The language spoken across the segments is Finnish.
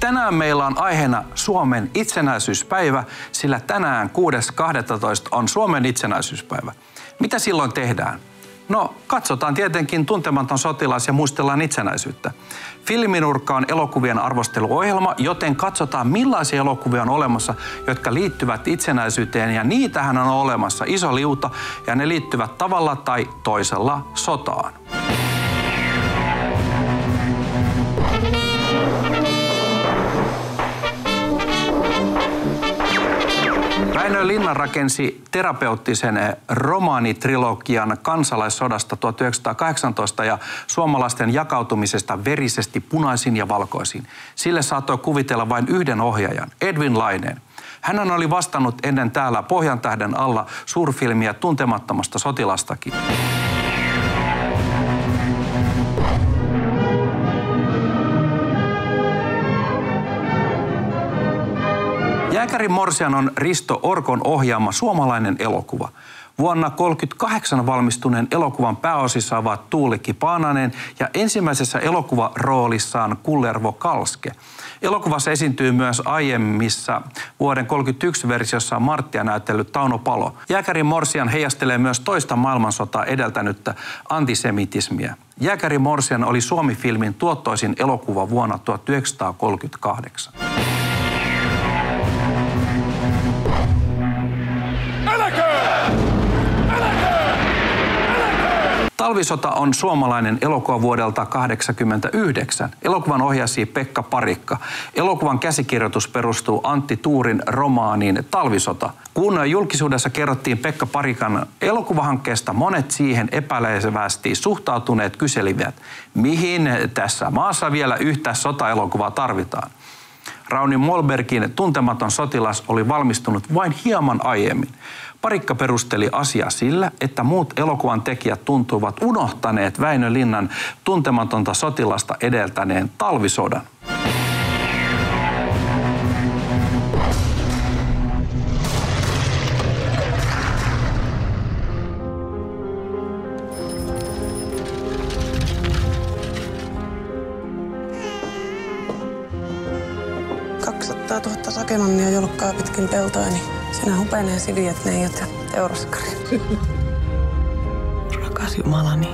Tänään meillä on aiheena Suomen itsenäisyyspäivä, sillä tänään 6.12. on Suomen itsenäisyyspäivä. Mitä silloin tehdään? No, katsotaan tietenkin tuntematon sotilas ja muistellaan itsenäisyyttä. Filminurkka on elokuvien arvosteluohjelma, joten katsotaan millaisia elokuvia on olemassa, jotka liittyvät itsenäisyyteen ja niitähän on olemassa iso liuta ja ne liittyvät tavalla tai toisella sotaan. Väinö Linna rakensi terapeuttisen romaanitrilogian kansalaissodasta 1918 ja suomalaisten jakautumisesta verisesti punaisin ja valkoisin. Sille saattoi kuvitella vain yhden ohjaajan, Edwin Laineen. Hän oli vastannut ennen täällä Pohjantähden alla suurfilmiä tuntemattomasta sotilastakin. Jääkäri Morsian on Risto Orkon ohjaama suomalainen elokuva. Vuonna 1938 valmistuneen elokuvan pääosissa ovat Tuulikki Paananen ja ensimmäisessä elokuvaroolissaan Kullervo Kalske. Elokuvassa esiintyy myös aiemmissa vuoden 1931 versiossa Marttia näytellyt Tauno Palo. Jääkäri Morsian heijastelee myös toista maailmansotaa edeltänyttä antisemitismiä. Jääkäri Morsian oli Suomi-filmin tuottoisin elokuva vuonna 1938. Talvisota on suomalainen elokuva vuodelta 1989. Elokuvan ohjasi Pekka Parikka. Elokuvan käsikirjoitus perustuu Antti Tuurin romaaniin Talvisota. Kun julkisuudessa kerrottiin Pekka Parikan elokuvahankkeesta, monet siihen epäilevästi suhtautuneet kyselivät, mihin tässä maassa vielä yhtä sotaelokuvaa tarvitaan. Rauni Molbergin Tuntematon sotilas oli valmistunut vain hieman aiemmin. Parikka perusteli asiaa sillä, että muut elokuvan tekijät tuntuivat unohtaneet Väinö Linnan tuntematonta sotilasta edeltäneen talvisodan. sakemannia jolkkaa pitkin peltoa, niin sinä hupenee siviet neijät ja teuraskari. Rakas Jumalani,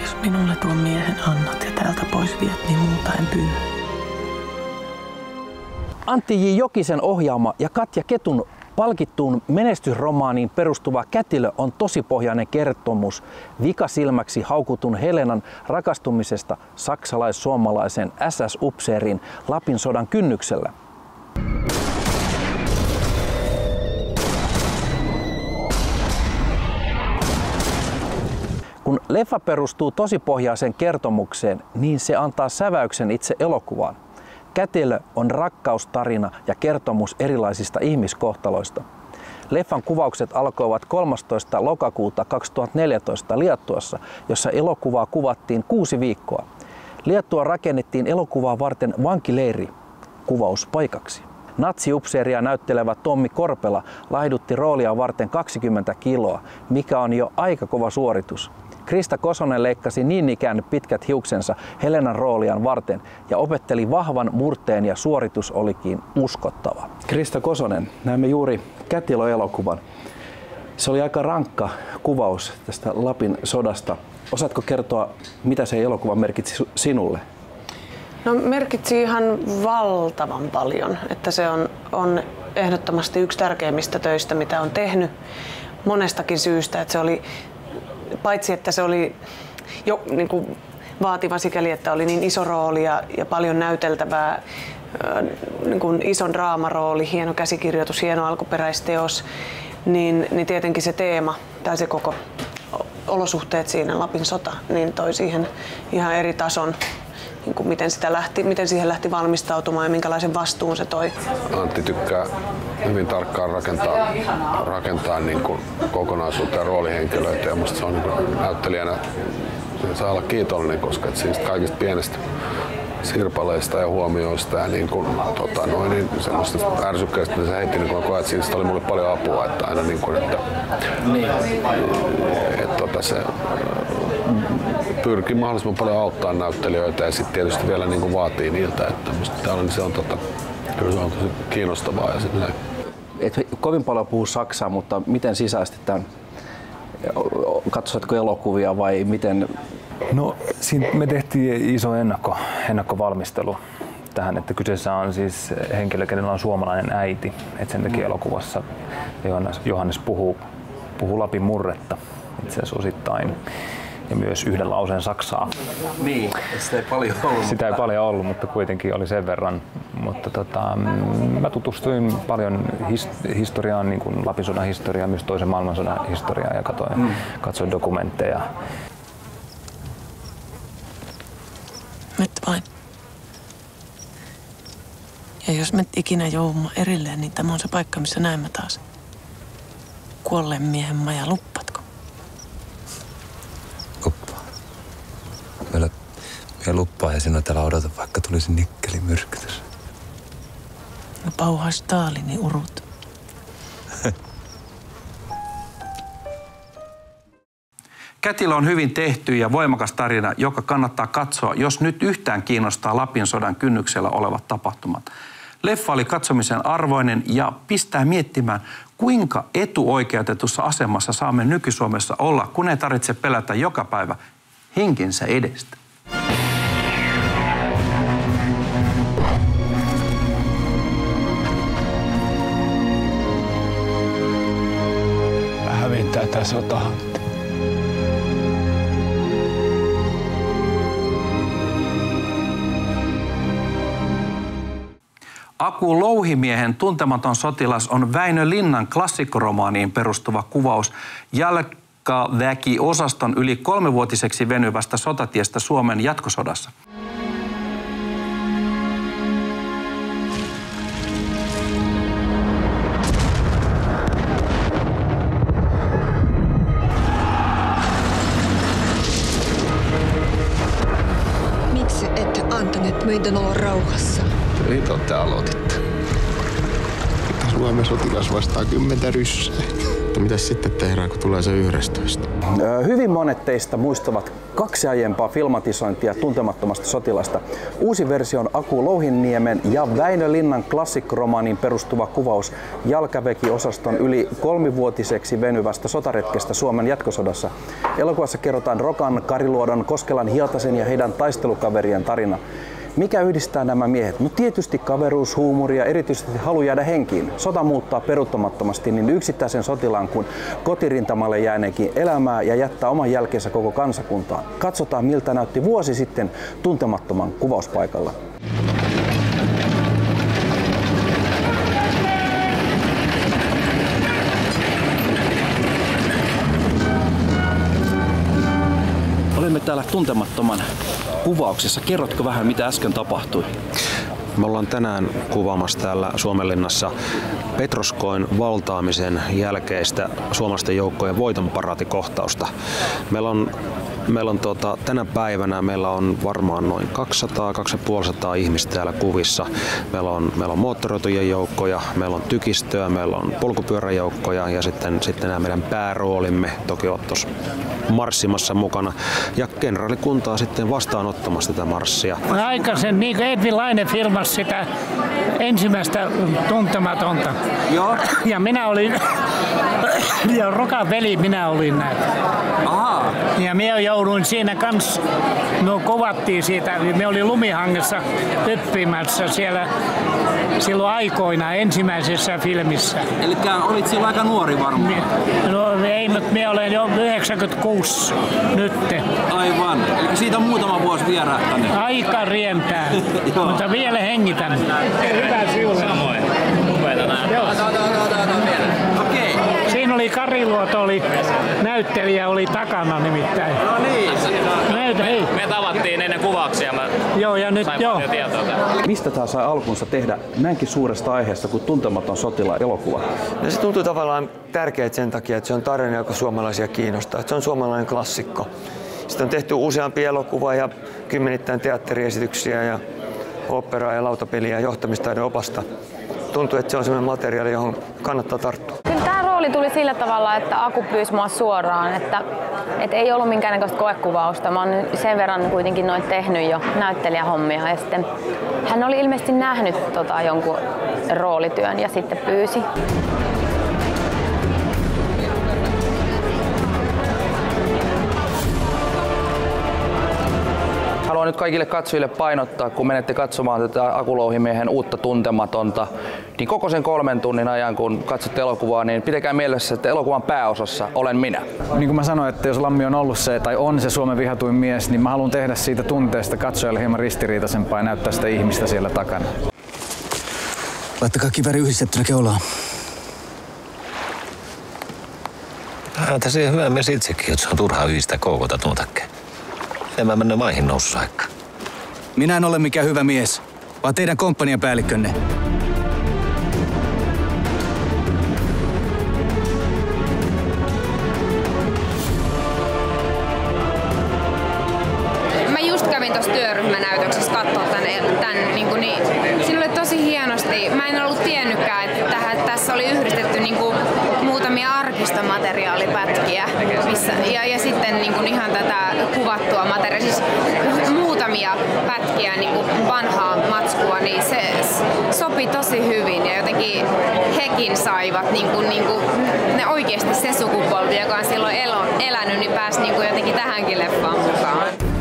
jos minulle tuon miehen annat ja täältä pois viet, niin muuta en pyy. Antti J. Jokisen ohjaama ja Katja Ketun palkittuun menestysromaaniin perustuva Kätilö on tosipohjainen kertomus vikasilmäksi haukutun Helenan rakastumisesta saksalais-suomalaisen SS-upseerin Lapin sodan kynnyksellä – Kun leffa perustuu tosipohjaiseen kertomukseen, niin se antaa säväyksen itse elokuvaan. Kätilö on rakkaustarina ja kertomus erilaisista ihmiskohtaloista. Leffan kuvaukset alkoivat 13. lokakuuta 2014 Liettuassa, jossa elokuvaa kuvattiin kuusi viikkoa. Liettua rakennettiin elokuvaa varten vankileiri kuvauspaikaksi. Natsiupseeria näyttelevä Tommi Korpela laihdutti roolia varten 20 kiloa, mikä on jo aika kova suoritus. Krista Kosonen leikkasi niin ikään pitkät hiuksensa Helenan roolian varten ja opetteli vahvan murteen ja suoritus olikin uskottava. Krista Kosonen, näemme juuri Kätilö-elokuvan. Se oli aika rankka kuvaus tästä Lapin sodasta. Osaatko kertoa, mitä se elokuva merkitsi sinulle? No merkitsi ihan valtavan paljon, että se on, on ehdottomasti yksi tärkeimmistä töistä, mitä on tehnyt monestakin syystä. Että se oli paitsi että se oli jo niin kuin vaativa sikäli, että oli niin iso rooli ja, ja paljon näyteltävää, niin kuin ison draamarooli, hieno käsikirjoitus, hieno alkuperäisteos, niin, niin tietenkin se teema tai se koko olosuhteet siinä, Lapin sota, niin toi siihen ihan eri tason niin kuin miten, sitä lähti, miten siihen lähti valmistautumaan ja minkälaisen vastuun se toi. Antti tykkää hyvin tarkkaan rakentaa, rakentaa niin kuin kokonaisuutta ja roolihenkilöitä ja musta se on niin kuin näyttelijänä saa olla kiitollinen, koska et siitä kaikista pienestä sirpaleista ja huomioista ja niin kuin, tota, noin, niin semmoista ärsykkeistä, mitä se heitti, niin kun koet, siitä oli mulle paljon apua, että aina niin kuin, että, niin. että, että tota, se pyrkii mahdollisimman paljon auttaa näyttelijöitä ja sitten tietysti vielä niin kuin vaatii niiltä, että täällä niin se on, tota, kyllä se on tosi kiinnostavaa. Ja sitten Et kovin paljon puhu Saksaa, mutta miten sisäisesti tämän? Katsotko elokuvia vai miten? No, siinä me tehtiin iso ennakko, ennakkovalmistelu tähän, että kyseessä on siis henkilö, kenellä on suomalainen äiti. Että sen takia elokuvassa Johannes, Johannes puhuu, puhuu Lapin murretta itse asiassa osittain ja myös yhden lauseen saksaa. Niin, sitä ei paljon ollut. Sitä ei paljon ollut, mutta kuitenkin oli sen verran. Mutta tota, mä tutustuin paljon his- historiaan, niin kuin Lapin sodan historiaan, myös toisen maailmansodan historiaan ja katsoin, mm. katsoin dokumentteja. Nyt vain. Ja jos me ikinä joudumme erilleen, niin tämä on se paikka, missä näemme taas. Kuolleen miehen maja, luppatko? Luppaa. Meillä, meillä luppaa ja sinä täällä odota, vaikka tulisi nikkelimyrkytys. No pauhaa Stalinin urut. Kätilö on hyvin tehty ja voimakas tarina, joka kannattaa katsoa, jos nyt yhtään kiinnostaa Lapin sodan kynnyksellä olevat tapahtumat. Leffa oli katsomisen arvoinen ja pistää miettimään, kuinka etuoikeutetussa asemassa saamme nyky-Suomessa olla, kun ei tarvitse pelätä joka päivä henkinsä edestä. Sotahan. Aku Louhimiehen tuntematon sotilas on Väinö Linnan klassikkoromaaniin perustuva kuvaus jalkaväki-osaston yli kolmevuotiseksi venyvästä sotatiestä Suomen jatkosodassa. Meidän olla rauhassa? Hito te aloititte. Suomen sotilas vastaa kymmentä ryssää. Mutta mitä sitten tehdään, kun tulee se 11? Ö, Hyvin monet teistä muistavat kaksi aiempaa filmatisointia tuntemattomasta sotilasta. Uusi versio on Aku Louhinniemen ja Väinö Linnan klassikkoromaaniin perustuva kuvaus jalkaväki-osaston yli kolmivuotiseksi venyvästä sotaretkestä Suomen jatkosodassa. Elokuvassa kerrotaan Rokan, Kariluodon, Koskelan, Hietasen ja heidän taistelukaverien tarina. Mikä yhdistää nämä miehet? No tietysti kaveruus, huumori ja erityisesti halu jäädä henkiin. Sota muuttaa peruuttamattomasti niin yksittäisen sotilaan kuin kotirintamalle jääneekin elämää ja jättää oman jälkeensä koko kansakuntaan. Katsotaan miltä näytti vuosi sitten tuntemattoman kuvauspaikalla. Olemme täällä tuntemattoman kuvauksessa. Kerrotko vähän, mitä äsken tapahtui? Me ollaan tänään kuvaamassa täällä Suomenlinnassa Petroskoin valtaamisen jälkeistä suomalaisten joukkojen voitonparatikohtausta. Meillä on Meillä on tuota, tänä päivänä meillä on varmaan noin 200-250 ihmistä täällä kuvissa. Meillä on, meillä on moottoroitujen joukkoja, meillä on tykistöä, meillä on polkupyöräjoukkoja ja sitten, sitten nämä meidän pääroolimme toki ovat tuossa marssimassa mukana. Ja kenraalikunta on sitten vastaanottamassa tätä marssia. Aikaisen, niin kuin Edwin Laine filmasi sitä ensimmäistä tuntematonta. Joo. Ja minä olin, ja Rokan veli minä olin näitä. Minä jouduin siinä kanssa, me kuvattiin siitä, me oli lumihangessa hyppimässä siellä silloin aikoina ensimmäisessä filmissä. Eli olit silloin aika nuori varmaan. No ei, mutta minä olen jo 96 nyt. Aivan. Eli siitä on muutama vuosi vierähtänyt. Aika rientää, Joo. mutta vielä hengitän. Hyvä sinulle. Samoin. Okei. Siinä oli Kariluoto, oli näyttelijä oli takana nimittäin. No niin. Näytä, hei. Me tavattiin ennen kuvauksia. Mä Joo, ja nyt joo. paljon tietoa. Mistä tämä sai alkunsa tehdä näinkin suuresta aiheesta kuin tuntematon sotilaan elokuva? No se tuntuu tavallaan tärkeää sen takia, että se on tarina, joka suomalaisia kiinnostaa. Että se on suomalainen klassikko. Sitten on tehty useampi elokuva ja kymmenittäin teatteriesityksiä ja operaa ja lautapeliä ja johtamistaidon opasta. Tuntuu, että se on sellainen materiaali, johon kannattaa tarttua. Kyllä rooli tuli sillä tavalla, että Aku pyysi mua suoraan, että, että ei ollut minkäännäköistä koekuvausta. Mä oon sen verran kuitenkin noin tehnyt jo näyttelijähommia ja sitten hän oli ilmeisesti nähnyt tota, jonkun roolityön ja sitten pyysi. Haluan nyt kaikille katsojille painottaa, kun menette katsomaan tätä Akulouhimiehen uutta tuntematonta, niin koko sen kolmen tunnin ajan, kun katsotte elokuvaa, niin pitäkää mielessä, että elokuvan pääosassa olen minä. Niin kuin mä sanoin, että jos Lammi on ollut se tai on se Suomen vihatuin mies, niin mä haluan tehdä siitä tunteesta katsojalle hieman ristiriitaisempaa ja näyttää sitä ihmistä siellä takana. Laittakaa kiväri yhdistettynä keulaan. Päätä siihen hyvä mies itsekin, että se on turhaa yhdistää koukota tuotakkeen. Enemmän mennä maihin noussusaikka. Minä en ole mikään hyvä mies, vaan teidän komppanian päällikkönne. Mä just kävin tuossa työryhmänäytöksessä katsoa tän, tän niin kuin niin. Siinä oli tosi hienosti. Mä en ollut tiennytkään, että tähän, tässä oli yhdistetty niin kuin muutamia arkistomateriaalipätkiä missä, ja, ja sitten niin kuin ihan tätä kuvattua materiaalia, siis muutamia pätkiä niin kuin vanhaa matskua, niin se sopi tosi hyvin ja jotenkin hekin saivat, niin kuin, niin kuin, ne oikeasti se sukupolvi, joka on silloin elänyt, niin pääsi niin kuin jotenkin tähänkin leffaan mukaan.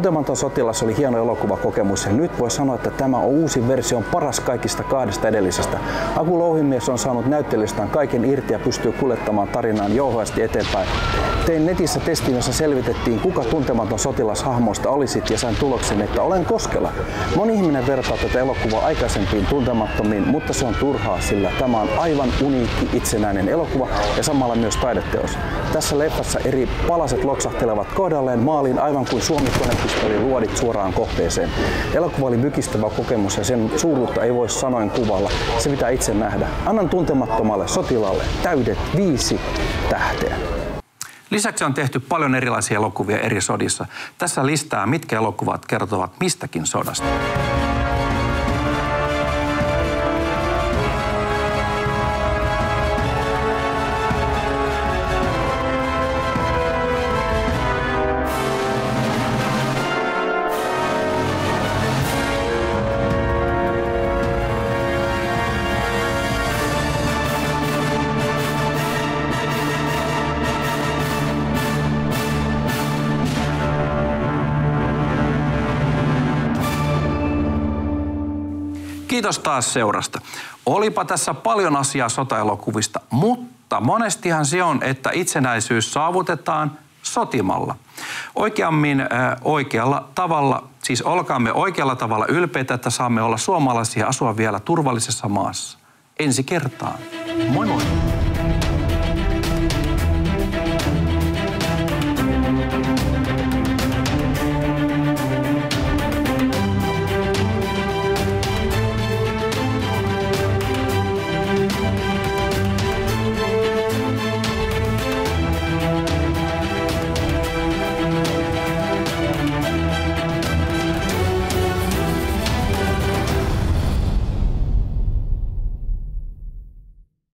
Tuntematon sotilas oli hieno elokuvakokemus ja nyt voi sanoa, että tämä on uusi versio, on paras kaikista kahdesta edellisestä. Aku Louhimies on saanut näyttelijästään kaiken irti ja pystyy kuljettamaan tarinaan jouhoasti eteenpäin. Tein netissä testin, jossa selvitettiin, kuka tuntematon sotilas hahmoista olisit ja sain tuloksen, että olen Koskela. Moni ihminen vertaa tätä elokuvaa aikaisempiin tuntemattomiin, mutta se on turhaa, sillä tämä on aivan uniikki itsenäinen elokuva ja samalla myös taideteos. Tässä leffassa eri palaset loksahtelevat kohdalleen maaliin aivan kuin Suomi konepistoli luodit suoraan kohteeseen. Elokuva oli mykistävä kokemus ja sen suuruutta ei voi sanoin kuvalla. Se pitää itse nähdä. Annan tuntemattomalle sotilaalle täydet viisi tähteä. Lisäksi on tehty paljon erilaisia elokuvia eri sodissa. Tässä listaa, mitkä elokuvat kertovat mistäkin sodasta. Kiitos taas seurasta. Olipa tässä paljon asiaa sotaelokuvista, mutta monestihan se on, että itsenäisyys saavutetaan sotimalla. Oikeammin äh, oikealla tavalla, siis olkaamme oikealla tavalla ylpeitä, että saamme olla suomalaisia asua vielä turvallisessa maassa. Ensi kertaan. Moi moi!